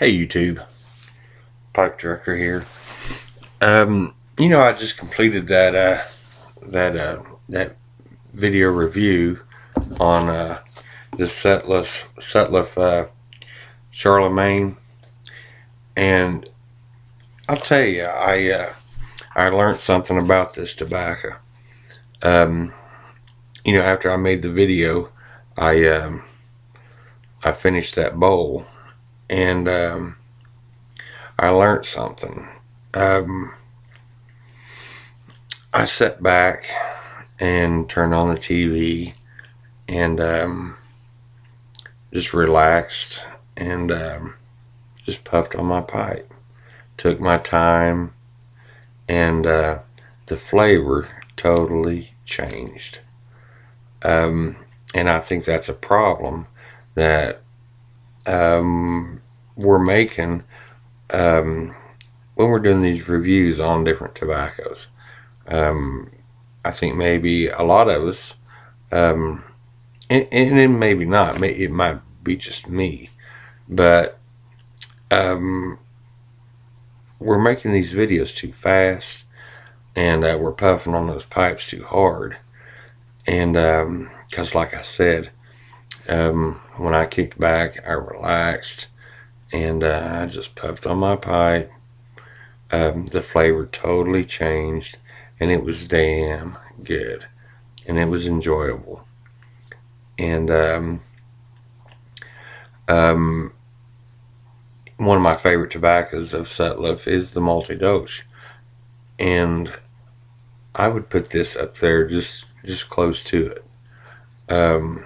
Hey YouTube, Pipe Trucker here. Um, you know, I just completed that uh, that uh, that video review on uh, the Sutliff Sutliff uh, Charlemagne, and I'll tell you, I uh, I learned something about this tobacco. Um, you know, after I made the video, I um, I finished that bowl and um, I learned something. Um, I sat back and turned on the TV and um, just relaxed and um, just puffed on my pipe. Took my time and uh, the flavor totally changed. Um, and I think that's a problem that um, we're making um, when we're doing these reviews on different tobaccos. Um, I think maybe a lot of us, um, and, and maybe not, it might be just me, but um, we're making these videos too fast and uh, we're puffing on those pipes too hard. And um because, um, like I said, um, when I kicked back, I relaxed and uh, I just puffed on my pipe. Um, the flavor totally changed and it was damn good and it was enjoyable. And um, um, one of my favorite tobaccos of Sutliff is the Molto Dolce, and I would put this up there just just close to it. Um,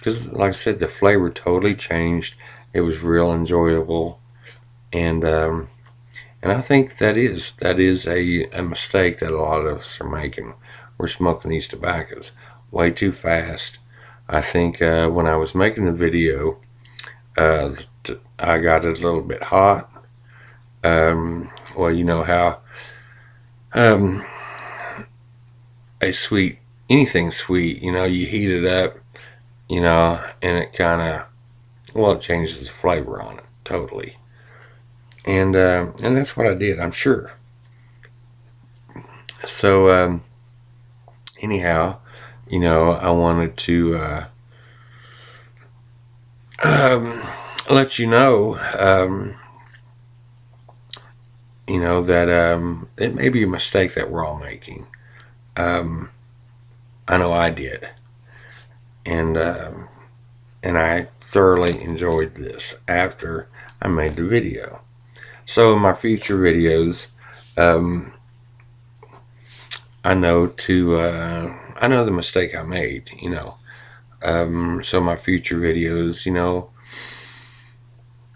because like I said, the flavor totally changed. It was real enjoyable, and um, and I think that is that is a, a mistake that a lot of us are making. We're smoking these tobaccos way too fast. I think uh, when I was making the video, uh, I got it a little bit hot. Um, well, you know how um, a sweet anything sweet, you know, you heat it up you know, and it kind of, well, it changes the flavor on it totally. And, uh, and that's what I did, I'm sure. So, um, anyhow, you know, I wanted to, uh, um, let you know, um, you know, that, um, it may be a mistake that we're all making. Um, I know I did and um, and I thoroughly enjoyed this after I made the video. So in my future videos, um, I know to uh, I know the mistake I made. You know, um, so my future videos, you know.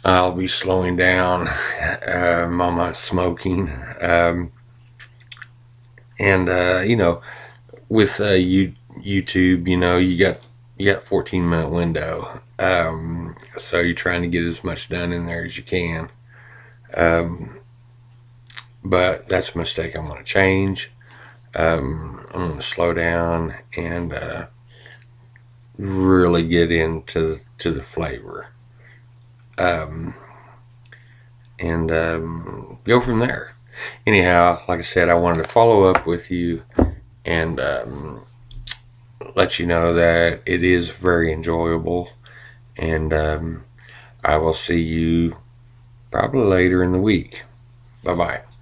I'll be slowing down um, on my smoking. Um, and, uh, you know, with uh, you, YouTube, you know, you got you got 14 minute window. Um, so you're trying to get as much done in there as you can. Um, but that's a mistake I'm going to change. Um, I'm going to slow down and uh, really get into to the flavor. Um, and um, go from there. Anyhow like I said I wanted to follow up with you and um, let you know that it is very enjoyable. And um, I will see you probably later in the week. Bye bye.